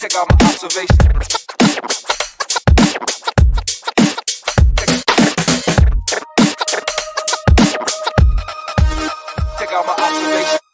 Check out my observation. check out my observation.